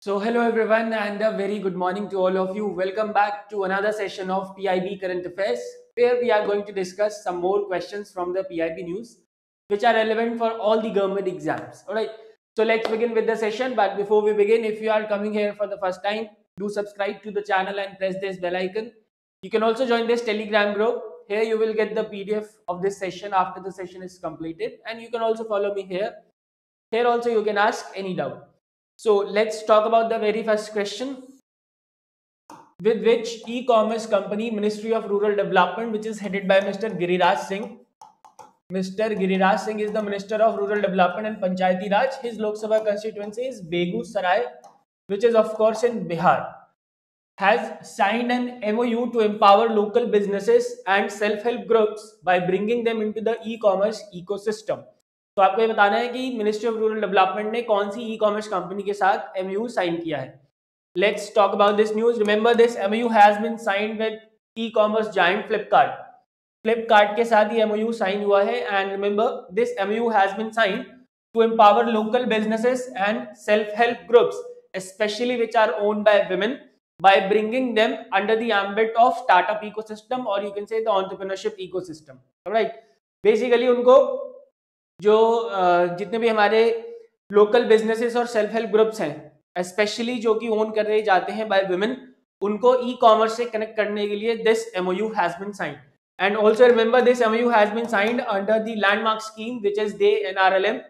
So, hello everyone, and a very good morning to all of you. Welcome back to another session of PIB Current Affairs, where we are going to discuss some more questions from the PIB news, which are relevant for all the government exams. All right, so let's begin with the session. But before we begin, if you are coming here for the first time, do subscribe to the channel and press this bell icon. You can also join this Telegram group. Here you will get the PDF of this session after the session is completed, and you can also follow me here. Here also you can ask any doubt. So let's talk about the very first question with which e-commerce company Ministry of Rural Development which is headed by Mr. Giriraj Singh. Mr. Giriraj Singh is the Minister of Rural Development and Panchayati Raj. His Lok Sabha constituency is Begusarai which is of course in Bihar. Has signed an MOU to empower local businesses and self-help groups by bringing them into the e-commerce ecosystem. तो आपको ये बताना है कि ministry of rural development ने कौन सी e commerce company के साथ एमयू साइन किया है? Let's talk about this news remember this MoU has been signed with e commerce giant Flipkart Flipkart के साथ ही एमओयू साइन हुआ है and remember this MoU has been signed to empower local businesses and self help groups especially which are owned by women, by bringing them under the ambit of startup ecosystem or you can say the entrepreneurship ecosystem. Right. Basically उनको जो जितने भी हमारे local businesses और self help groups हैं specially जो कि own कर रहे जाते हैं बाय वुमेन उनको ई कॉमर्स से कनेक्ट करने के लिए this MoU has been signed and also remember this MoU has been signed under the landmark scheme which is the N R L M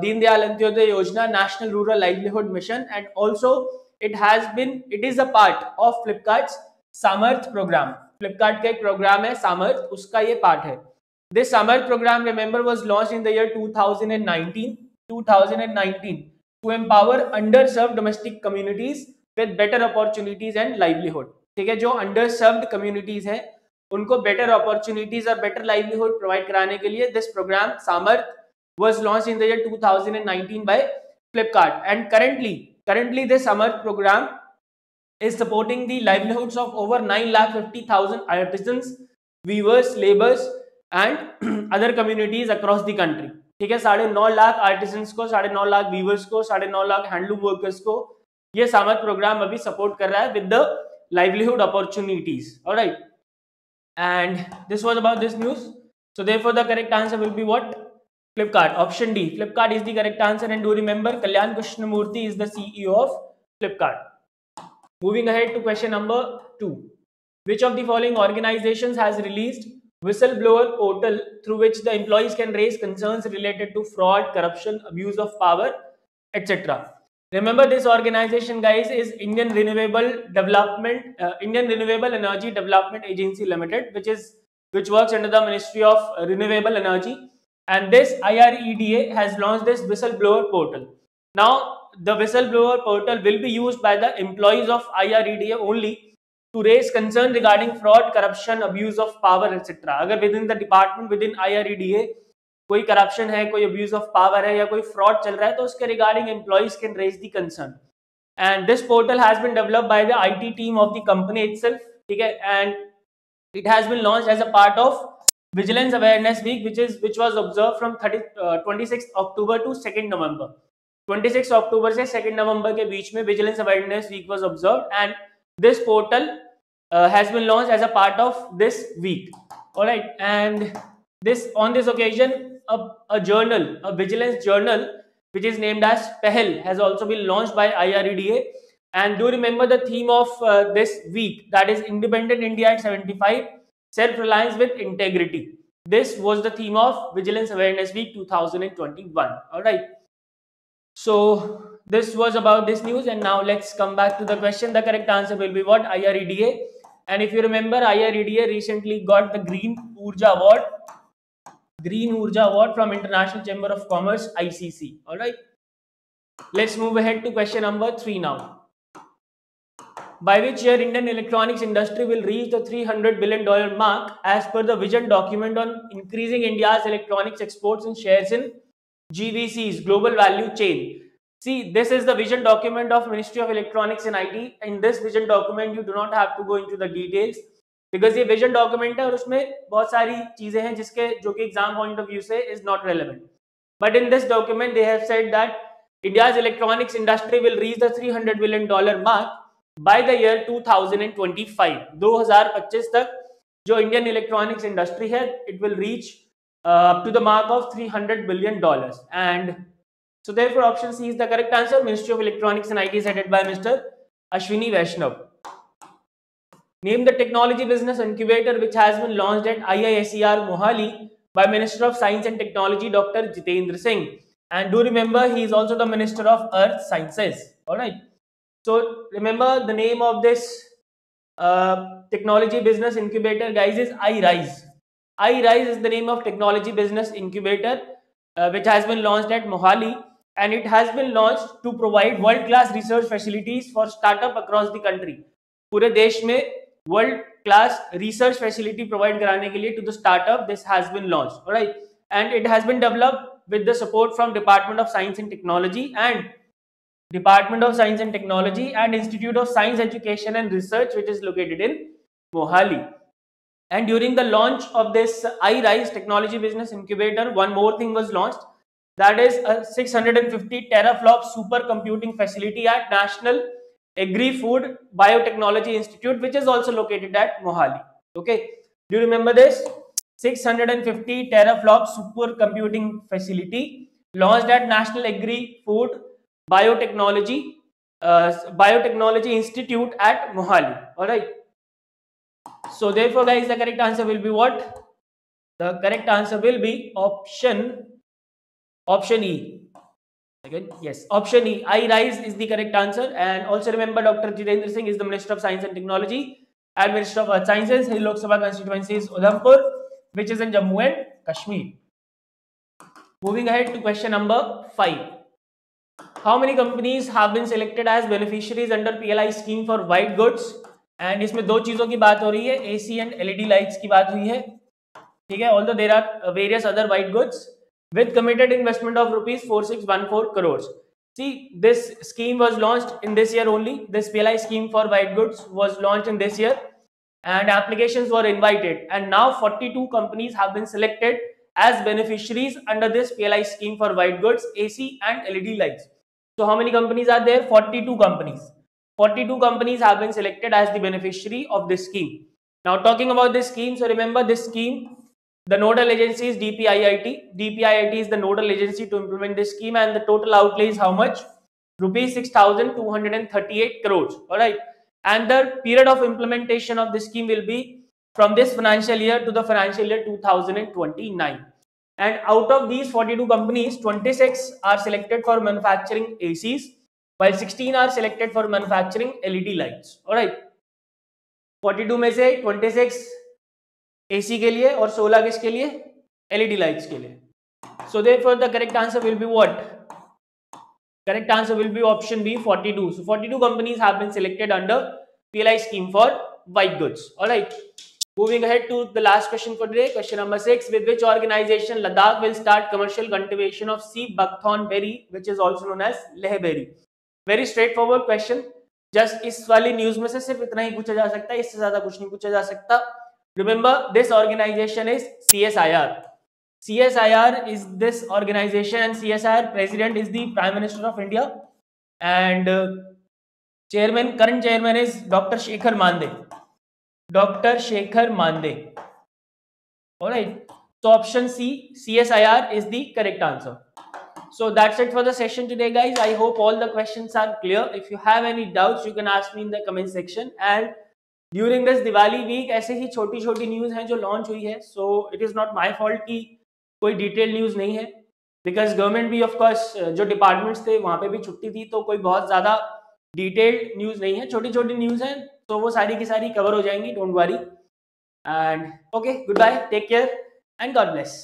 Deendayal Antyodaya Yojana national rural livelihood mission and also it has been it is a part of Flipkart Samarth program Flipkart का एक programme है सामर्थ उसका ये part है। This summer program, remember, was launched in the year 2019, 2019 to empower underserved domestic communities with better opportunities and livelihood. ठीक है जो underserved communities हैं उनको better opportunities और better livelihood provide कराने के लिए this program Samarth was launched in the year 2019 by Flipkart and currently currently this Samarth program is supporting the livelihoods of over 9 lakh 50,000 artisans, weavers, laborers And other communities across the country. ठीक है? साढ़े नौ lakh artisans को साढ़े नौ lakh viewers को साढ़े नौ lakh handloom workers को ये सामर्थ प्रोग्राम अभी support livelihood opportunities. All right? And this was about this news. So therefore the correct answer will be what? Flipkart. Option d. Flipkart is the correct answer. And do remember kalyan krishnamurthy is the ceo of flipkart. Moving ahead to question number 2 which of the following organizations has released whistleblower portal through which the employees can raise concerns related to fraud, corruption, abuse of power, etc. Remember this organization guys is Indian Renewable Development, uh, Indian Renewable Energy Development Agency Limited, which is which works under the Ministry of Renewable Energy. And this IREDA has launched this whistleblower portal. Now, the whistleblower portal will be used by the employees of IREDA only to raise concern regarding fraud, corruption, abuse of power, etc. अगर within the department, within IREDA कोई corruption है, कोई abuse of power है या कोई fraud चल रहा है तो उसके regarding employees can raise the concern. And this portal has been developed by the IT team of the company itself. ठीक है and it has been launched as a part of Vigilance Awareness Week, which is which was observed from 30, uh, 26 October to 2nd November. 26 अक्टूबर से 2 नवंबर के बीच में vigilance awareness week was observe and this portal uh, has been launched as a part of this week. All right and this on this occasion a, a journal a vigilance journal which is named as Pehel has also been launched by IREDA and do remember the theme of uh, this week that is independent India at 75 self-reliance with integrity. This was the theme of vigilance awareness week 2021 all right. So this was about this news and now let's come back to the question. The correct answer will be what? IREDA and if you remember, IREDA recently got the Green Urja Award, Green Urja Award from International Chamber of Commerce, ICC. All right. Let's move ahead to question number three now. By which year Indian electronics industry will reach the 300 billion dollar mark as per the vision document on increasing India's electronics exports and shares in GVC's global value chain See, this is the vision document of Ministry of Electronics and IT. In this vision document, you do not have to go into the details because ये vision document है और उसमें बहुत सारी चीज़ें हैं जिसके जो कि exam point of view से is not relevant. But in this document, they have said that India's electronics industry will reach the 300 billion dollar mark by the year 2025. 2025 तक जो Indian electronics industry है, it will reach uh, up to the mark of 300 billion dollars. And so therefore option C is the correct answer. Ministry of Electronics and IT is headed by Mr. Ashwini Vaishnaw. Name the technology business incubator which has been launched at IISER Mohali by Minister of Science and Technology Dr. Jitendra Singh. And do remember he is also the Minister of Earth Sciences. Alright. So remember the name of this uh, technology business incubator guys is iRise. iRise is the name of technology business incubator uh, which has been launched at Mohali and it has been launched to provide world class research facilities for startup across the country. पूरे देश में world class research facility provide कराने के लिए to the startup this has been launch right and it has been developed with the support from Department of Science and Technology and Department of Science and Technology and Institute of Science Education and Research which is located in Mohali. And during the launch of this iRise Technology Business Incubator, one more thing was launched that is a 650 teraflop supercomputing facility at National Agri-Food Biotechnology Institute, which is also located at Mohali. Okay, do you remember this? 650 teraflop supercomputing facility launched at National Agri-Food Biotechnology uh, Biotechnology Institute at Mohali. All right. So therefore, guys, the correct answer will be what? The correct answer will be option option E. Again, yes, option E, iRise is the correct answer. And also remember, Dr. Jitendra Singh is the Minister of Science and Technology and Minister of Earth Sciences. His Lok Sabha constituency is Udhampur, which is in Jammu and Kashmir. Moving ahead to question number 5. How many companies have been selected as beneficiaries under PLI scheme for white goods? And इसमें दो चीज़ों की बात हो रही है AC and LED lights की बात हुई है ठीक है although there are various other white goods with committed investment of rupees 4614 crores. See, this scheme was launched in this year only. This PLI scheme for white goods was launched in this year and applications were invited. And now 42 companies have been selected as beneficiaries under this PLI scheme for white goods, AC and LED lights. So how many companies are there? 42 companies. 42 companies have been selected as the beneficiary of this scheme. Now talking about this scheme, so remember this scheme the nodal agency is DPIIT. DPIIT is the nodal agency to implement this scheme and the total outlay is how much? Rupees 6,238 crores. Alright. And the period of implementation of this scheme will be from this financial year to the financial year 2029. And out of these 42 companies, 26 are selected for manufacturing ACs, while 16 are selected for manufacturing LED lights. Alright. 42 में से 26 AC के लिए और 16 किसके लिए LED lights के लिए so therefore the correct answer will be what correct answer will be option b 42 so 42 companies have been selected under pli scheme for white goods all right moving ahead to the last question for today question number 6 with which organization ladakh will start commercial cultivation of sea buckthorn berry which is also known as leh berry very straightforward question just इस वाली news में से सिर्फ़ इतना ही पूछा जा सकता है इससे ज़्यादा कुछ नहीं पूछा जा सकता Remember, this organization is CSIR. CSIR is this organization and CSIR president is the Prime Minister of India and uh, chairman, current chairman is Dr. Shekhar Mande. Dr. Shekhar Mande. Alright, so option C, CSIR is the correct answer. So that's it for the session today guys. I hope all the questions are clear. If you have any doubts, you can ask me in the comment section and during this Diwali week ऐसे ही छोटी छोटी news हैं जो launch हुई है so it is not my fault की कोई डिटेल न्यूज़ नहीं है बिकॉज़ गवर्नमेंट भी ऑफकोर्स जो डिपार्टमेंट्स थे, वहाँ पे भी छुट्टी थी तो कोई बहुत ज़्यादा डिटेल्ड न्यूज़ नहीं है। छोटी छोटी न्यूज़ हैं तो वो सारी की सारी कवर हो जाएँगी don't worry and okay good bye take care and God bless